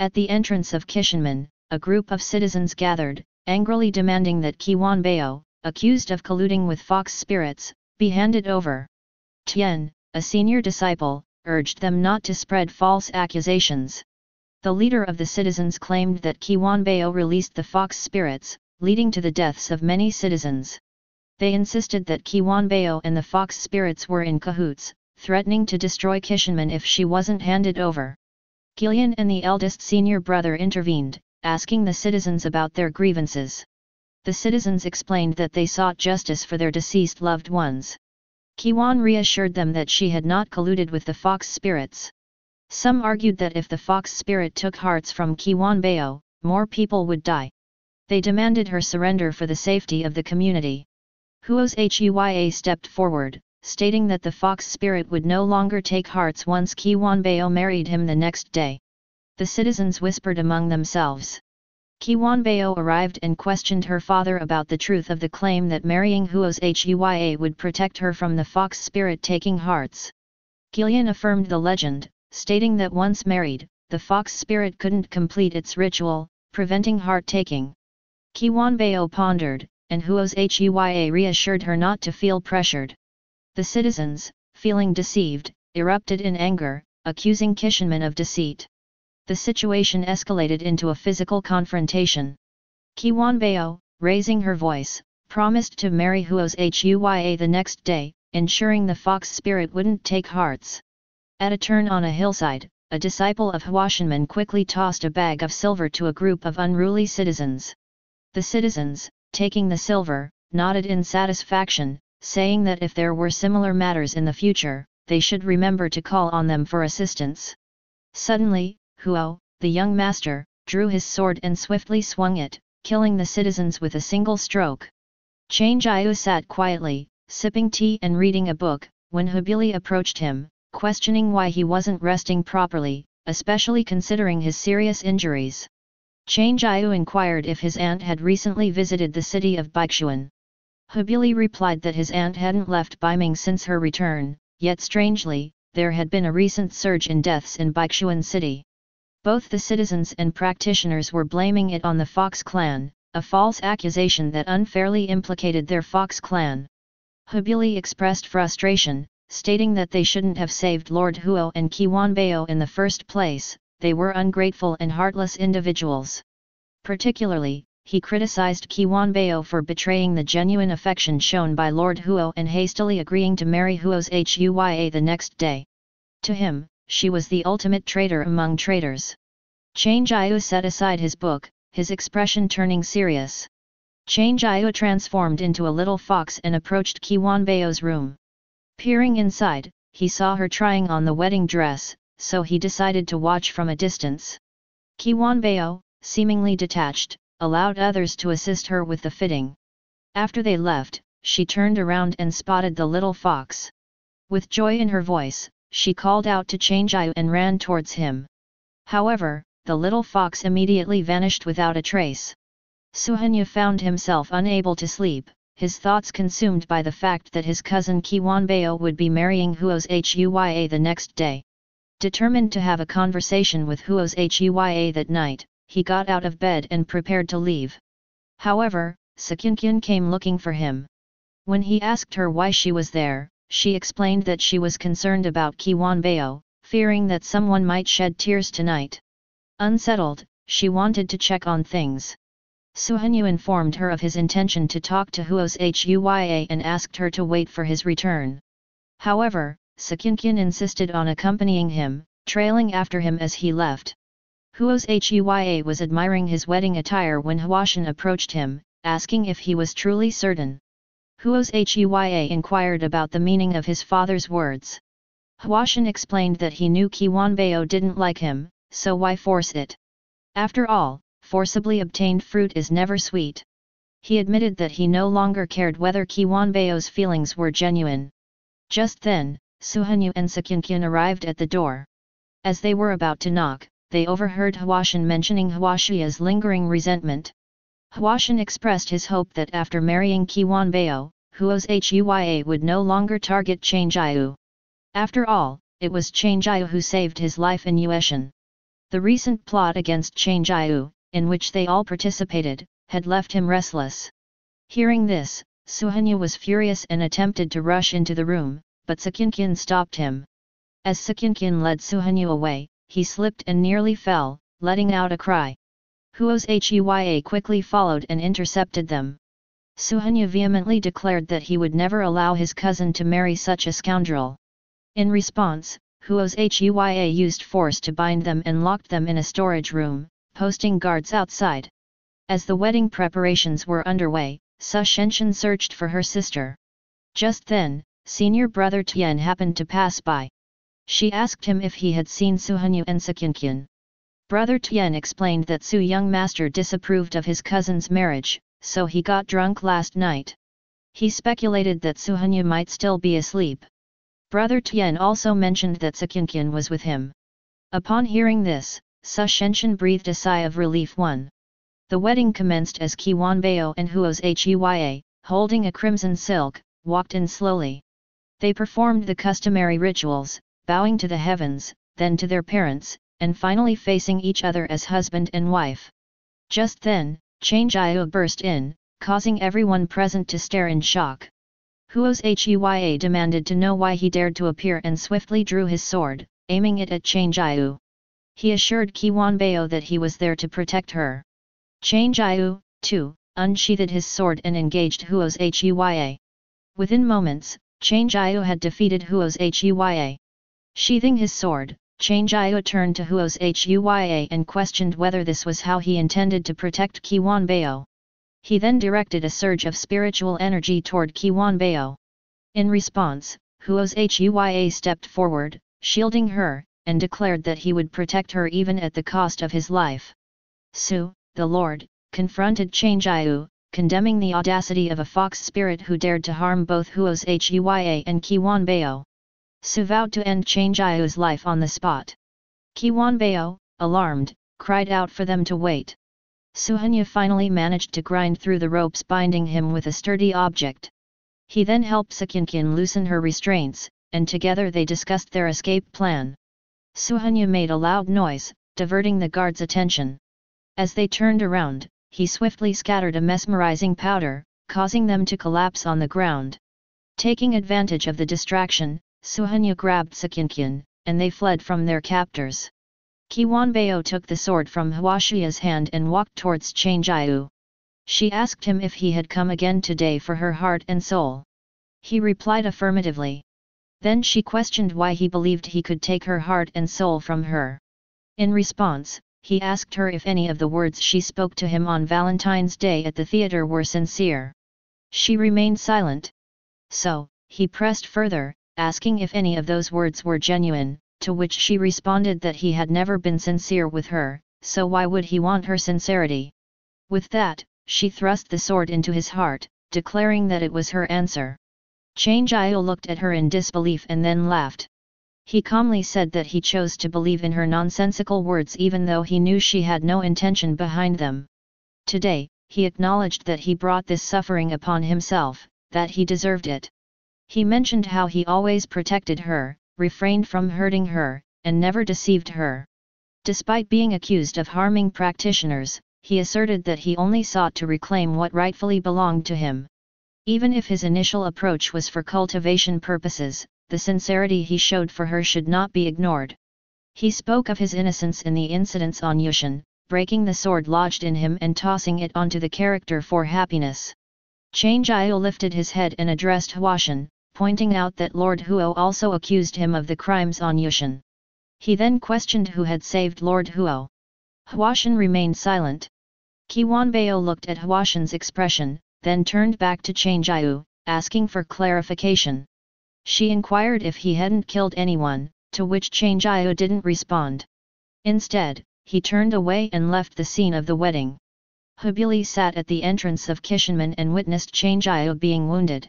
At the entrance of Kishanman, a group of citizens gathered, angrily demanding that Qi Wanbao, accused of colluding with fox spirits, be handed over. Tian, a senior disciple, urged them not to spread false accusations. The leader of the citizens claimed that Qi Wanbao released the fox spirits, leading to the deaths of many citizens. They insisted that Qi Wanbao and the fox spirits were in cahoots, threatening to destroy Kishanman if she wasn't handed over. Gillian and the eldest senior brother intervened, asking the citizens about their grievances. The citizens explained that they sought justice for their deceased loved ones. Kiwan reassured them that she had not colluded with the fox spirits. Some argued that if the fox spirit took hearts from Qi Wanbao, more people would die. They demanded her surrender for the safety of the community. Huo's Huya stepped forward, stating that the fox spirit would no longer take hearts once Qi Wanbao married him the next day. The citizens whispered among themselves. Qi Wanbao arrived and questioned her father about the truth of the claim that marrying Huo's Huya would protect her from the fox spirit taking hearts. Gillian affirmed the legend, stating that once married, the fox spirit couldn't complete its ritual, preventing heart taking. Qi Wanbao pondered, and Huo's Huya reassured her not to feel pressured. The citizens, feeling deceived, erupted in anger, accusing Kishanman of deceit. The situation escalated into a physical confrontation. Qi Wanbao, raising her voice, promised to marry Huo's Huya the next day, ensuring the fox spirit wouldn't take hearts. At a turn on a hillside, a disciple of Huashanman quickly tossed a bag of silver to a group of unruly citizens. The citizens, taking the silver, nodded in satisfaction, saying that if there were similar matters in the future, they should remember to call on them for assistance. Suddenly, Huo, the young master, drew his sword and swiftly swung it, killing the citizens with a single stroke. Chang Jiu sat quietly, sipping tea and reading a book, when Hubili approached him, questioning why he wasn't resting properly, especially considering his serious injuries. Chang Jiu inquired if his aunt had recently visited the city of Baichuan. Hubili replied that his aunt hadn't left Beiming since her return, yet strangely, there had been a recent surge in deaths in Baichuan city. Both the citizens and practitioners were blaming it on the Fox clan, a false accusation that unfairly implicated their Fox clan. Hubili expressed frustration, stating that they shouldn't have saved Lord Huo and Qi Wanbao in the first place, they were ungrateful and heartless individuals. Particularly, he criticized Qi Wanbao for betraying the genuine affection shown by Lord Huo and hastily agreeing to marry Huo's Huya the next day. To him, she was the ultimate traitor among traitors. Chang Jiu set aside his book, his expression turning serious. Chang Jiu transformed into a little fox and approached Qi Wanbao's room. Peering inside, he saw her trying on the wedding dress, so he decided to watch from a distance. Qi Wanbao, seemingly detached, allowed others to assist her with the fitting. After they left, she turned around and spotted the little fox. With joy in her voice, she called out to Chang Jiu and ran towards him. However, the little fox immediately vanished without a trace. Suhanya found himself unable to sleep, his thoughts consumed by the fact that his cousin Qi Wanbao would be marrying Huo's Huya the next day. Determined to have a conversation with Huo's Huya that night, he got out of bed and prepared to leave. However, Sakinkin came looking for him. When he asked her why she was there, she explained that she was concerned about Qi Wanbao, fearing that someone might shed tears tonight. Unsettled, she wanted to check on things. Suhanyu informed her of his intention to talk to Huo's Huya and asked her to wait for his return. However, Sakinkin insisted on accompanying him, trailing after him as he left. Huo's Huya was admiring his wedding attire when Huashan approached him, asking if he was truly certain. Huo's Huya inquired about the meaning of his father's words. Huashan explained that he knew Qi Wanbao didn't like him, so why force it? After all, forcibly obtained fruit is never sweet. He admitted that he no longer cared whether Qi Wanbao's feelings were genuine. Just then, Suhanyu and Sakinkin arrived at the door. As they were about to knock, they overheard Huashan mentioning Huashia's lingering resentment. Huashan expressed his hope that after marrying Qi Wanbao, Huo's Huya would no longer target Chang Jiu. After all, it was Chang Jiu who saved his life in Yueshan. The recent plot against Chang Jiu, in which they all participated, had left him restless. Hearing this, Suhanya was furious and attempted to rush into the room, but Sakinkin stopped him. As Sakinkin led Suhanya away, he slipped and nearly fell, letting out a cry. Huo's Heya quickly followed and intercepted them. Suhanya vehemently declared that he would never allow his cousin to marry such a scoundrel. In response, Huo's Heya used force to bind them and locked them in a storage room, posting guards outside. As the wedding preparations were underway, Su Shenshan searched for her sister. Just then, senior brother Tian happened to pass by. She asked him if he had seen Suhanya and Sakinkin. Brother Tian explained that Su young master disapproved of his cousin's marriage, so he got drunk last night. He speculated that Suhanya might still be asleep. Brother Tian also mentioned that Sakinkin was with him. Upon hearing this, Su Shenshan breathed a sigh of relief one. The wedding commenced as Qi Wanbao and Huo's Heya, holding a crimson silk, walked in slowly. They performed the customary rituals, bowing to the heavens, then to their parents, and finally facing each other as husband and wife. Just then, Chang Jiu burst in, causing everyone present to stare in shock. Huo's Heya demanded to know why he dared to appear and swiftly drew his sword, aiming it at Chang Jiu. He assured Qi Wanbao that he was there to protect her. Chang Jiu, too, unsheathed his sword and engaged Huo's Heya. Within moments, Chang Jiu had defeated Huo's Heya. Sheathing his sword, Chang Jiu turned to Huo's Heya and questioned whether this was how he intended to protect Qi Wanbao. He then directed a surge of spiritual energy toward Qi Wanbao. In response, Huo's Heya stepped forward, shielding her, and declared that he would protect her even at the cost of his life. Su, the Lord, confronted Chang Jiu, condemning the audacity of a fox spirit who dared to harm both Huo's Heya and Qi Wanbao. Su vowed to end Chang Jiu's life on the spot. Qi Wanbao, alarmed, cried out for them to wait. Suhanya finally managed to grind through the ropes binding him with a sturdy object. He then helped Sakinkin loosen her restraints, and together they discussed their escape plan. Suhanya made a loud noise, diverting the guards' attention. As they turned around, he swiftly scattered a mesmerizing powder, causing them to collapse on the ground. Taking advantage of the distraction, Suhanya grabbed Sakinkin, and they fled from their captors. Qi Wanbao took the sword from Huashia's hand and walked towards Chang Jiu. She asked him if he had come again today for her heart and soul. He replied affirmatively. Then she questioned why he believed he could take her heart and soul from her. In response, he asked her if any of the words she spoke to him on Valentine's Day at the theatre were sincere. She remained silent. So, he pressed further, asking if any of those words were genuine, to which she responded that he had never been sincere with her, so why would he want her sincerity? With that, she thrust the sword into his heart, declaring that it was her answer. Chang Jiu looked at her in disbelief and then laughed. He calmly said that he chose to believe in her nonsensical words even though he knew she had no intention behind them. Today, he acknowledged that he brought this suffering upon himself, that he deserved it. He mentioned how he always protected her, refrained from hurting her, and never deceived her. Despite being accused of harming practitioners, he asserted that he only sought to reclaim what rightfully belonged to him. Even if his initial approach was for cultivation purposes, the sincerity he showed for her should not be ignored. He spoke of his innocence in the incidents on Yushan, breaking the sword lodged in him and tossing it onto the character for happiness. Chang Jiu lifted his head and addressed Huashan, pointing out that Lord Huo also accused him of the crimes on Yushan. He then questioned who had saved Lord Huo. Huashan remained silent. Qi Wanbao looked at Huashan's expression, then turned back to Chang Jiu, asking for clarification. She inquired if he hadn't killed anyone, to which Chang Jiu didn't respond. Instead, he turned away and left the scene of the wedding. Hubili sat at the entrance of Kishanman and witnessed Chang Jiu being wounded.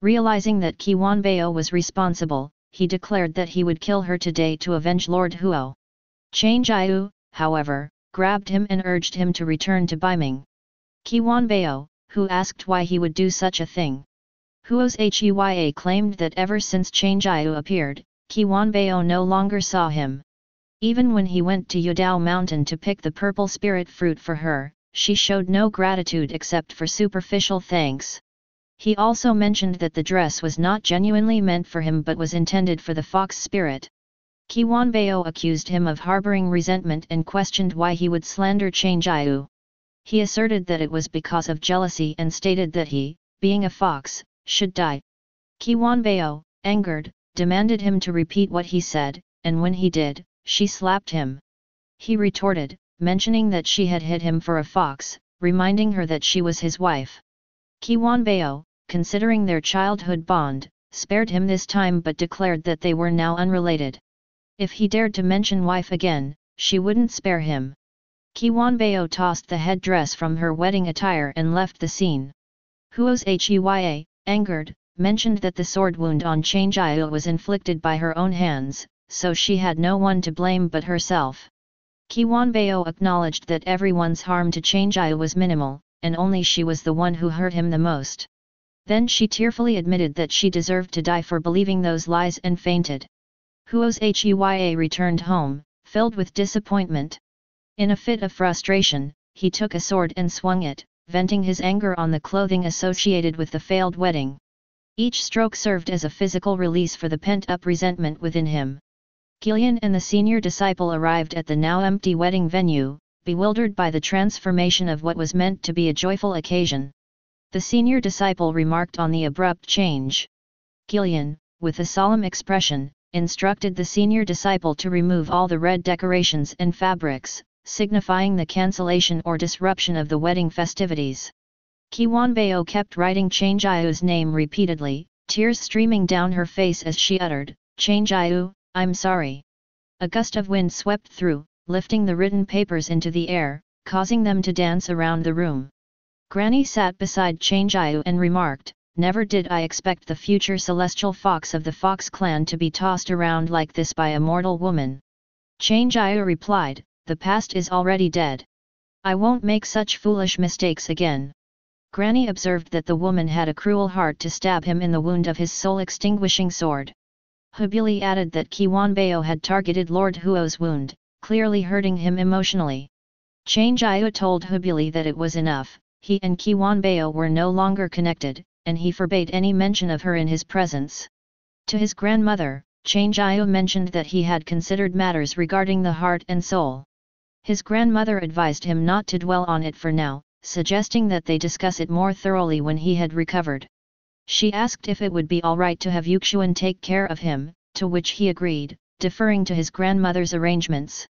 Realizing that Qi Wanbao was responsible, he declared that he would kill her today to avenge Lord Huo. Chang Jiu, however, grabbed him and urged him to return to Beiming. Qi Wanbao, who asked why he would do such a thing. Huo's Heya claimed that ever since Chang Jiu appeared, Qi Wanbao no longer saw him. Even when he went to Yudao Mountain to pick the purple spirit fruit for her, she showed no gratitude except for superficial thanks. He also mentioned that the dress was not genuinely meant for him but was intended for the fox spirit. Bao accused him of harboring resentment and questioned why he would slander Chang Jiu. He asserted that it was because of jealousy and stated that he, being a fox, should die. Bao, angered, demanded him to repeat what he said, and when he did, she slapped him. He retorted, mentioning that she had hit him for a fox, reminding her that she was his wife. Bao, considering their childhood bond, spared him this time but declared that they were now unrelated. If he dared to mention wife again, she wouldn't spare him. Bao tossed the headdress from her wedding attire and left the scene. Huo's Heya, angered, mentioned that the sword wound on Chang Jiu was inflicted by her own hands, so she had no one to blame but herself. Bao acknowledged that everyone's harm to Chang Jiu was minimal, and only she was the one who hurt him the most. Then she tearfully admitted that she deserved to die for believing those lies and fainted. Huo's Heya returned home, filled with disappointment. In a fit of frustration, he took a sword and swung it, venting his anger on the clothing associated with the failed wedding. Each stroke served as a physical release for the pent-up resentment within him. Gillian and the senior disciple arrived at the now empty wedding venue, bewildered by the transformation of what was meant to be a joyful occasion. The senior disciple remarked on the abrupt change. Gillian, with a solemn expression, instructed the senior disciple to remove all the red decorations and fabrics, signifying the cancellation or disruption of the wedding festivities. Bao kept writing Chang Jiu's name repeatedly, tears streaming down her face as she uttered, Chang Jiu, I'm sorry. A gust of wind swept through, lifting the written papers into the air, causing them to dance around the room. Granny sat beside Chang Jiu and remarked, Never did I expect the future celestial fox of the fox clan to be tossed around like this by a mortal woman. Chang Jiu replied, The past is already dead. I won't make such foolish mistakes again. Granny observed that the woman had a cruel heart to stab him in the wound of his soul-extinguishing sword. Hubili added that Bao had targeted Lord Huo's wound, clearly hurting him emotionally. Chang Jiu told Hubili that it was enough, he and Bao were no longer connected, and he forbade any mention of her in his presence. To his grandmother, Chang Jiu mentioned that he had considered matters regarding the heart and soul. His grandmother advised him not to dwell on it for now, suggesting that they discuss it more thoroughly when he had recovered. She asked if it would be alright to have Yuxuan take care of him, to which he agreed, deferring to his grandmother's arrangements.